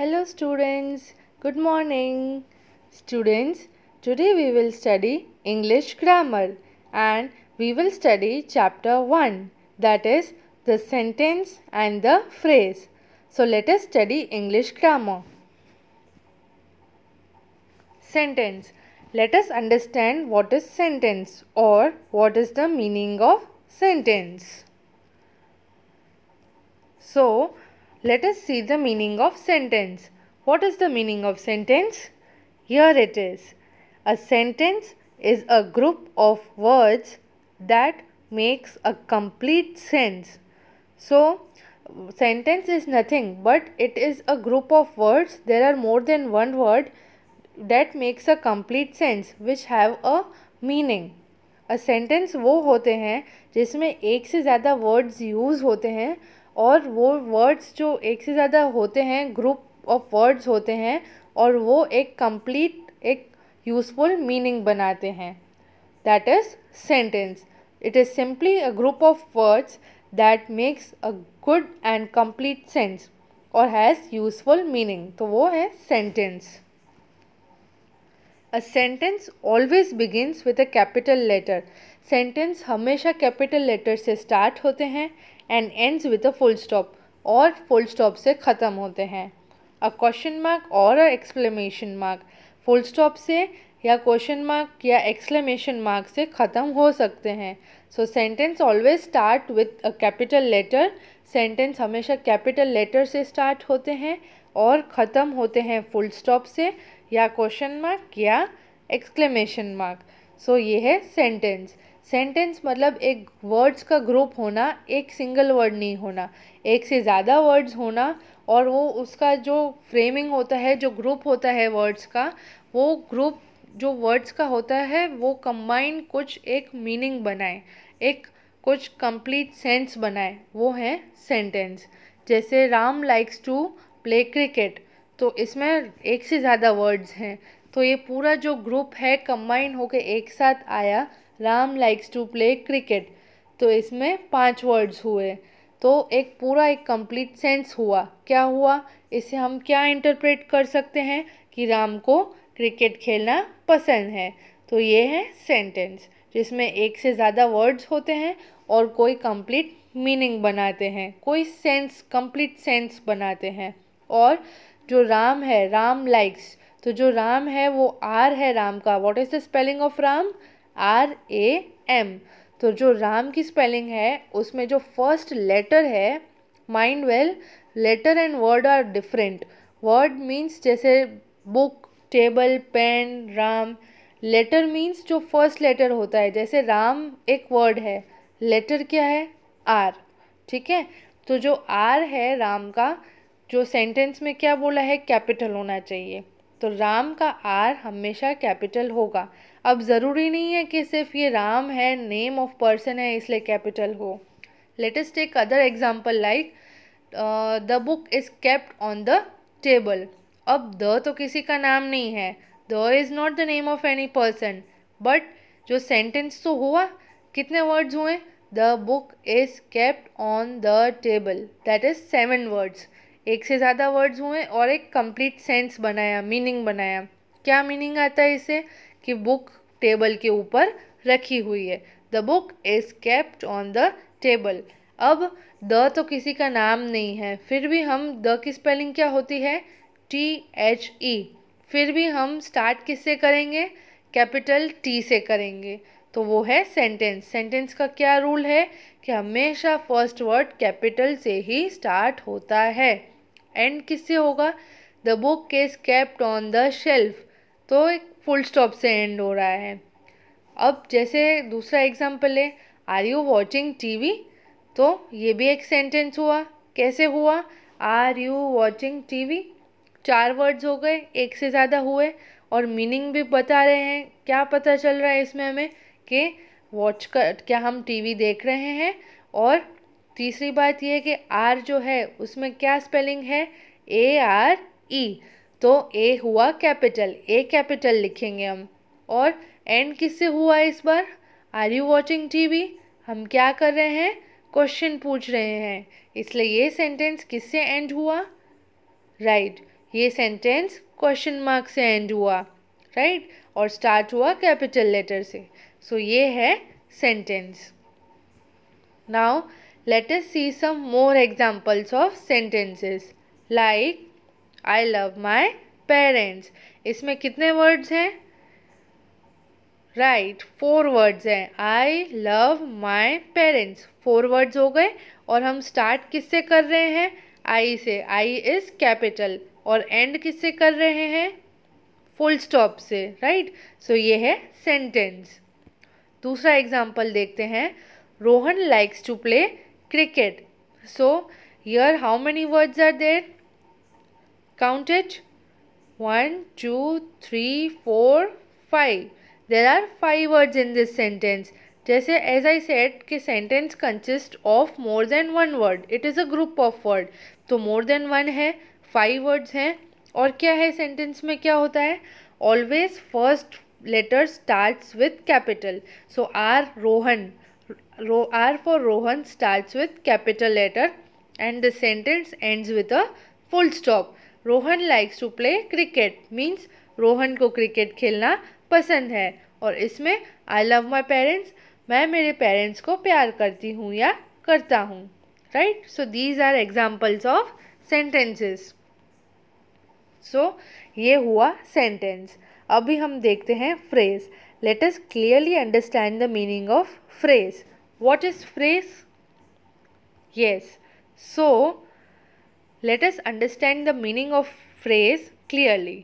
Hello students, good morning. Students, today we will study English grammar and we will study chapter 1 that is the sentence and the phrase. So let us study English grammar. Sentence. Let us understand what is sentence or what is the meaning of sentence. So, let us see the meaning of sentence. What is the meaning of sentence? Here it is. A sentence is a group of words that makes a complete sense. So, sentence is nothing but it is a group of words. There are more than one word that makes a complete sense which have a meaning. A sentence वो होते हैं जिसमें एक से ज़्यादा words use होते हैं और वो वर्ड्स जो एक से ज़्यादा होते हैं ग्रुप ऑफ़ वर्ड्स होते हैं और वो एक कंप्लीट एक यूज़फुल मीनिंग बनाते हैं। That is sentence it is simply a group of words that makes a good and complete sense और हैज़ यूज़फुल मीनिंग तो वो है sentence a sentence always begins with a capital letter sentence हमेशा capital letter से start होते हैं। And ends with a full stop और full stop से ख़त्म होते हैं। अ क्वेश्चन मार्क और a exclamation mark full stop से या क्वेश्चन मार्क या एक्सक्लेमेशन मार्क से ख़त्म हो सकते हैं। So sentence always start with a capital letter sentence हमेशा कैपिटल लेटर से स्टार्ट होते हैं और ख़त्म होते हैं फुल स्टॉप से या क्वेश्चन मार्क या एक्सक्लेमेशन मार्क सो ये है सेंटेंस सेंटेंस मतलब एक वर्ड्स का ग्रुप होना, एक सिंगल वर्ड नहीं होना। एक से ज़्यादा वर्ड्स होना और वो उसका जो फ्रेमिंग होता है, जो ग्रुप होता है वर्ड्स का, वो ग्रुप जो वर्ड्स का होता है, वो कंबाइन कुछ एक मीनिंग बनाए, एक कुछ कंप्लीट सेंस बनाए, वो है सेंटेंस जैसे Ram likes to play cricket तो इसमें एक से ज़्यादा वर्ड्स हैं। तो ये पूरा जो ग्रुप है कंबाइन होकर एक साथ आया Ram likes to play cricket तो इसमें पाँच वर्ड्स हुए। तो एक पूरा एक कंप्लीट सेंस हुआ। क्या हुआ? इसे हम क्या इंटरप्रेट कर सकते हैं कि राम को क्रिकेट खेलना पसंद है? तो ये है सेंटेंस जिसमें एक से ज़्यादा वर्ड्स होते हैं और कोई कंप्लीट मीनिंग बनाते हैं। कोई सेंस कंप्लीट सेंस बनाते हैं। और जो राम है, राम लाइक्स तो जो राम है, वो आर है राम का। What is the spelling of Ram? R A M तो जो राम की स्पेलिंग है, उसमें जो फ़र्स्ट लेटर है mind well letter and word are different word means जैसे book table pen Ram. Letter means जो फ़र्स्ट लेटर होता है, जैसे राम एक वर्ड है. लेटर क्या है? आर ठीक है? तो जो आर है राम का, जो सेंटेंस में क्या बोला है? कैपिटल होना चाहिए. तो राम का आर हमेशा कैपिटल होगा. अब ज़रूरी नहीं है कि सिर्फ़ ये राम है नेम ऑफ़ पर्सन है, इसलिए कैपिटल हो। Latest take other example like the book is kept on the table अब द तो किसी का नाम नहीं है। The is not the name of any person but जो सेंटेंस तो हुआ, कितने वर्ड्स हुए? The book is kept on the table that is seven words एक से ज़्यादा वर्ड्स हुए और एक कंप्लीट सेंस बनाया मीनिंग बनाया। क्या मीनिंग आता है इसे? कि बुक टेबल के ऊपर रखी हुई है। The book is kept on the table अब द तो किसी का नाम नहीं है। फिर भी हम द की स्पेलिंग क्या होती है? टी एच ई फिर भी हम स्टार्ट किससे करेंगे? कैपिटल टी से करेंगे। तो वो है सेंटेंस सेंटेंस का क्या रूल है? कि हमेशा फ़र्स्ट वर्ड कैपिटल से ही स्टार्ट होता है। एंड किससे होगा? The book is kept on the shelf तो फुल स्टॉप से एंड हो रहा है। अब जैसे दूसरा एग्ज़ाम्पल है आर यू वॉचिंग टीवी तो ये भी एक सेंटेंस हुआ। कैसे हुआ? आर यू वॉचिंग टीवी चार वर्ड्स हो गए, एक से ज़्यादा हुए और मीनिंग भी बता रहे हैं। क्या पता चल रहा है इसमें हमें कि वॉच कर, क्या हम टीवी देख रहे हैं? और तीसरी बात यह है कि आर जो है, उसमें क्या स्पेलिंग है? ए आर ई तो ए हुआ कैपिटल। ए कैपिटल लिखेंगे हम। और एंड किससे हुआ इस बार? आर यू वॉचिंग टीवी हम क्या कर रहे हैं? क्वेश्चन पूछ रहे हैं। इसलिए ये सेंटेंस किससे एंड हुआ? Right right. ये सेंटेंस क्वेश्चन मार्क से एंड हुआ। Right right? और स्टार्ट हुआ कैपिटल लेटर से। सो so, ये है sentence now let us see some more examples of sentences like I love my parents इसमें कितने वर्ड्स हैं? राइट फोर वर्ड्स हैं. I love my parents four words हो गए. और हम स्टार्ट किससे कर रहे हैं? आई से. आई इज़ कैपिटल और एंड किससे कर रहे हैं? फुल स्टॉप से. Right right? सो so, ये है सेंटेंस दूसरा एग्ज़ाम्पल देखते हैं. Rohan likes to play cricket so year how many words are there counted one two three four five there are five words in this sentence जैसे as I said कि sentence consist of more than one word it is a group of word तो more than one है five words हैं. और क्या है sentence में क्या होता है? Always first letter starts with capital so R Rohan row R for Rohan starts with capital letter and the sentence ends with a full stop Rohan likes to play cricket means Rohan को cricket खेलना पसंद है। और इसमें आई love my parents मैं मेरे parents को प्यार करती हूँ या करता हूँ। Right so these are examples of sentences so ये हुआ सेंटेंस अभी हम देखते हैं phrase let us clearly understand the meaning of phrase what is phrase yes. So let us understand the meaning of phrase clearly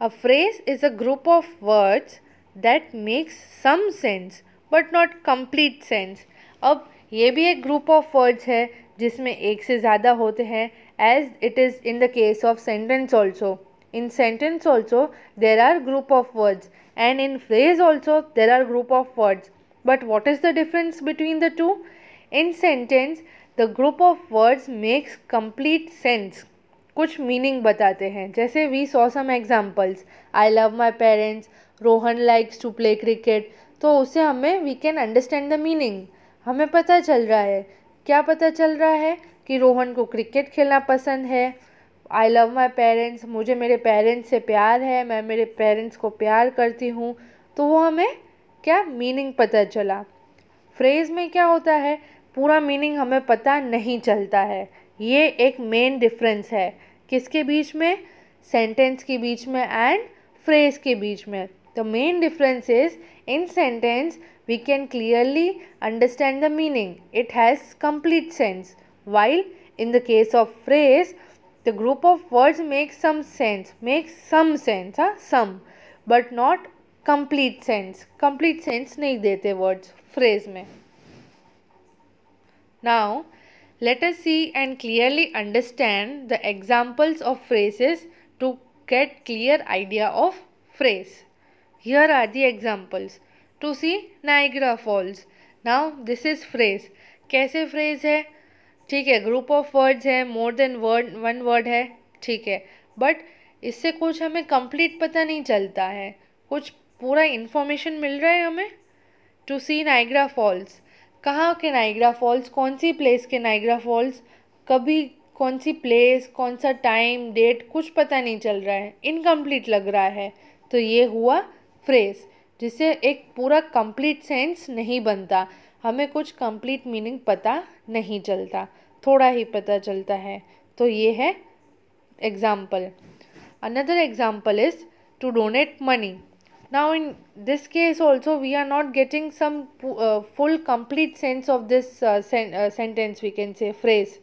A phrase is a group of words that makes some sense but not complete sense. अब ये भी एक group of words है जिसमें एक से ज़्यादा होते हैं as it is in the case of sentence also in sentence also there are group of words and in phrase also there are group of words but what is the difference between the two in sentence the group of words makes complete sense कुछ meaning बताते हैं। जैसे we saw some examples I love my parents Rohan likes to play cricket तो उससे हमें we can understand the meaning हमें पता चल रहा है। क्या पता चल रहा है कि रोहन को क्रिकेट खेलना पसंद है? आई लव माई पेरेंट्स मुझे मेरे पेरेंट्स से प्यार है। मैं मेरे पेरेंट्स को प्यार करती हूँ। तो वो हमें क्या मीनिंग पता चला? फ्रेज़ में क्या होता है? पूरा मीनिंग हमें पता नहीं चलता है। ये एक मेन डिफरेंस है। किसके बीच में? सेंटेंस के बीच में एंड फ्रेज के बीच में। The main difference is in sentence we can clearly understand the meaning it has complete sense while in the case of phrase the group of words make some sense make some sense हाँ some but not complete sense complete sense नहीं देते words phrase में। Now Let us see and clearly understand the examples of phrases to get clear idea of phrase. Here are the examples. To see Niagara Falls. Now this is phrase. कैसे phrase है ठीक है group of words है more than word one word है ठीक है but इससे कुछ हमें कंप्लीट पता नहीं चलता है कुछ पूरा इन्फॉर्मेशन मिल रहा है हमें टू सी नाइग्रा फॉल्स कहाँ के नाइग्रा फॉल्स कौन सी प्लेस के नाइग्रा फॉल्स कभी कौन सी प्लेस कौन सा टाइम डेट कुछ पता नहीं चल रहा है। इनकम्प्लीट लग रहा है। तो ये हुआ फ्रेज जिससे एक पूरा कंप्लीट सेंस नहीं बनता। हमें कुछ कंप्लीट मीनिंग पता नहीं चलता। थोड़ा ही पता चलता है। तो ये है example another example is to donate money now in this case also we are not getting some uh, full complete sense of this uh, sen uh, sentence we can say phrase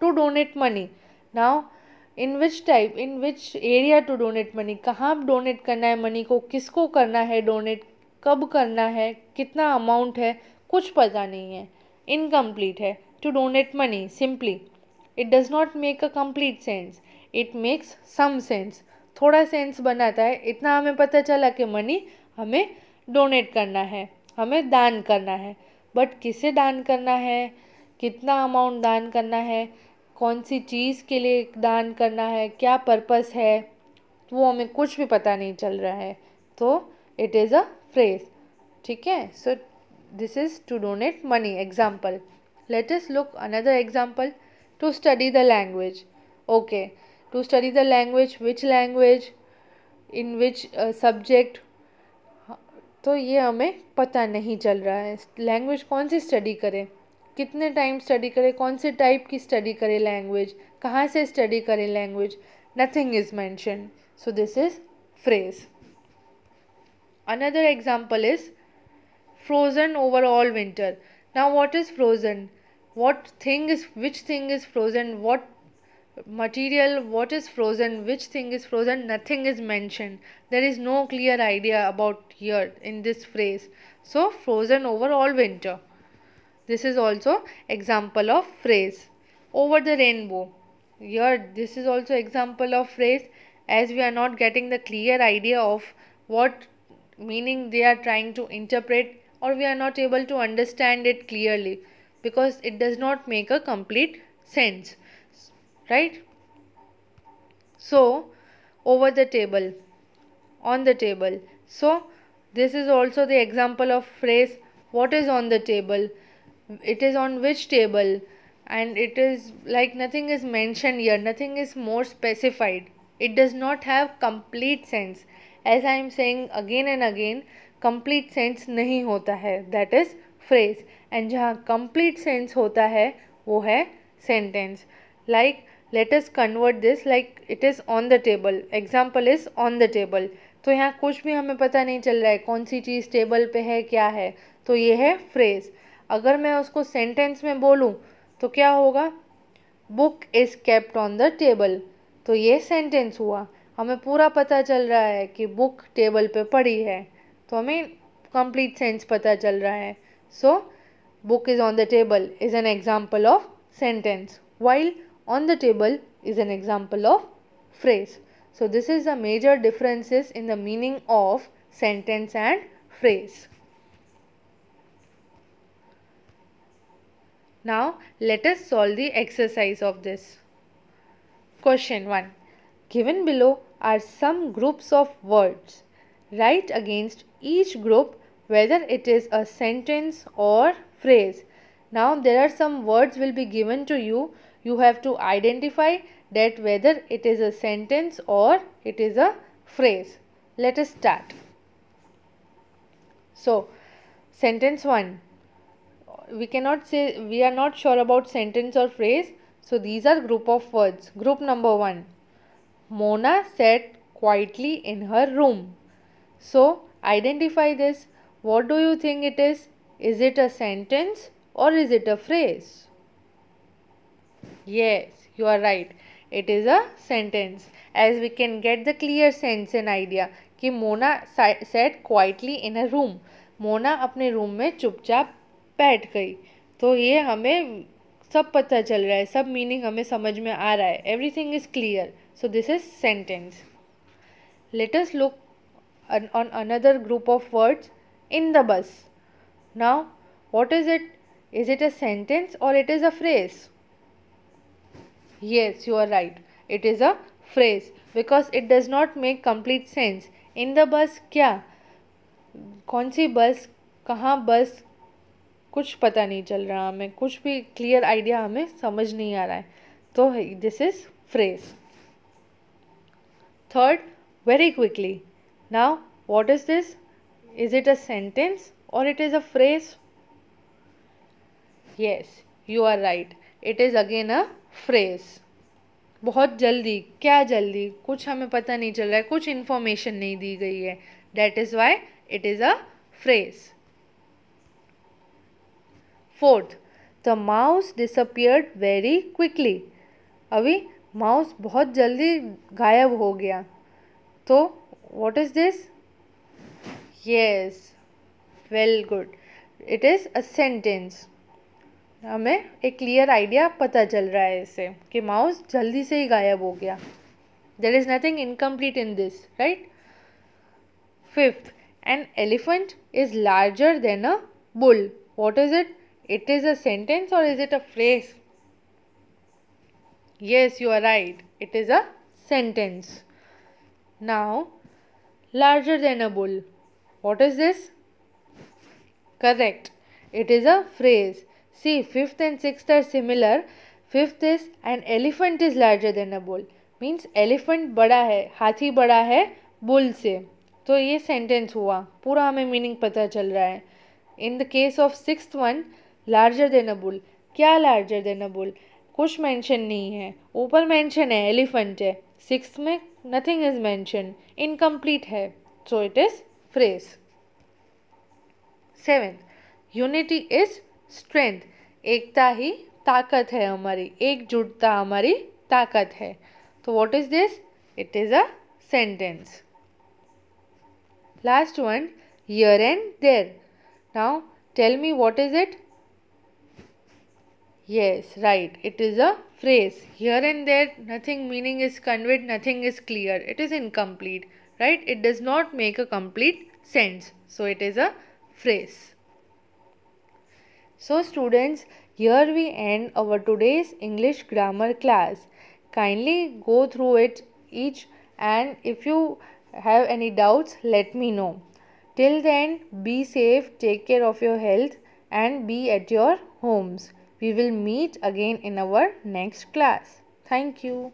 to donate money now in which type in which area to donate money कहाँ donate करना है money को किसको करना है donate कब करना है कितना amount है कुछ पता नहीं है incomplete है to donate money simply it does not make a complete sense it makes some sense थोड़ा सेंस बनाता है। इतना हमें पता चला कि मनी हमें डोनेट करना है, हमें दान करना है। बट किसे दान करना है? कितना अमाउंट दान करना है? कौन सी चीज़ के लिए दान करना है? क्या पर्पस है? वो हमें कुछ भी पता नहीं चल रहा है। तो इट इज़ अ फ्रेज ठीक है? So this is to donate money example let look another example to study the language okay to study the language which language in which uh, subject. तो ये हमें पता नहीं चल रहा है। लैंग्वेज कौन सी स्टडी करें? कितने टाइम स्टडी करें? कौन से टाइप की स्टडी करें लैंग्वेज कहाँ से स्टडी करें language nothing is mention so this is phrase another example is frozen over all winter now what is frozen what thing is which thing is frozen what material what is frozen which thing is frozen nothing is mentioned. There is no clear idea about here in this phrase. So frozen over all winter. This is also example of phrase. Over the rainbow. Here this is also example of phrase as we are not getting the clear idea of what meaning they are trying to interpret or we are not able to understand it clearly because it does not make a complete sense right? So over the table on the table. So this is also the example of phrase what is on the table? It is on which table? And it is like nothing is mentioned here nothing is more specified. It does not have complete sense. As i am saying again and again complete sense nahi hota hai. That is phrase. And jahan complete sense hota hai wo hai sentence. Like let us convert this like it is on the table example is on the table तो यहाँ कुछ भी हमें पता नहीं चल रहा है, कौन सी चीज़ टेबल पे है, क्या है। तो ये है फ्रेज अगर मैं उसको सेंटेंस में बोलूँ तो क्या होगा? Book is kept on the table तो ये सेंटेंस हुआ। हमें पूरा पता चल रहा है कि बुक टेबल पे पड़ी है। तो हमें कंप्लीट सेंस पता चल रहा है। So book is on the table is an example of sentence while on the table is an example of phrase. So this is the major differences in the meaning of sentence and phrase. Now let us solve the exercise of this. Question 1. Given below are some groups of words. Write against each group whether it is a sentence or phrase. Now there are some words will be given to you you have to identify that whether it is a sentence or it is a phrase. Let us start. So, sentence 1. We cannot say, we are not sure about sentence or phrase. So, these are group of words. Group number 1. Mona sat quietly in her room. So, identify this. What do you think it is? Is it a sentence or is it a phrase? Yes, you are right. It is a sentence. As we can get the clear sense and idea कि Mona sat quietly in a room. Mona अपने room में चुपचाप बैठ गई तो ये हमें सब पता चल रहा है सब मीनिंग हमें समझ में आ रहा है everything is clear so this is sentence look on, on another group of words in the bus now what is it is it a sentence or it is a phrase Yes, you are right. It is a phrase because it does not make complete sense. In the bus क्या कौन सी बस कहाँ बस कुछ पता नहीं चल रहा हमें। कुछ भी क्लियर आइडिया हमें समझ नहीं आ रहा है। तो this is phrase third very quickly now what is this is it a sentence और it is a phrase yes you are right it is again a phrase बहुत जल्दी, क्या जल्दी? कुछ हमें पता नहीं चल रहा है, कुछ इन्फॉर्मेशन नहीं दी गई है। That is why it is a phrase fourth the mouse disappeared very quickly अभी माउस बहुत जल्दी गायब हो गया। तो what is this yes well good it is a sentence हमें एक क्लियर आइडिया पता चल रहा है इससे कि माउस जल्दी से ही गायब हो गया। There is nothing incomplete in this right fifth an elephant is larger than a bull what is it it is a sentence और is it a phrase yes, you are right. It is a sentence. Now, larger than a bull. What is this? Correct. It is a phrase. See, fifth and sixth are similar. Fifth is an elephant is larger than a bull. Means elephant बड़ा है हाथी बड़ा है bull से। तो ये sentence हुआ। पूरा हमें मीनिंग पता चल रहा है। In the case of six one larger than a bull क्या लार्जर देन अ बुल कुछ मेंशन नहीं है। ऊपर मेंशन है एलिफेंट है। सिक्स में नथिंग इज़ मेंशन इनकम्प्लीट है। So it is phrase seven unity is strength, एकता ही ताकत है हमारी, एकजुटता हमारी ताकत है। तो what is this it is a sentence last one here and there now tell me what is it yes right it is a phrase here and there nothing meaning is conveyed nothing is clear it is incomplete right it does not make a complete sense so it is a phrase. So students here we end our today's english grammar class kindly go through it each and if you have any doubts let me know till then be safe take care of your health and be at your homes we will meet again in our next class. Thank you.